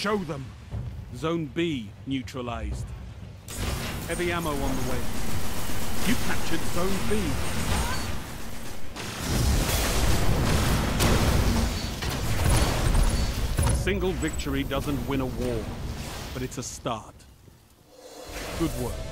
Show them. Zone B neutralized. Heavy ammo on the way. You captured Zone B. A single victory doesn't win a war, but it's a start. Good work.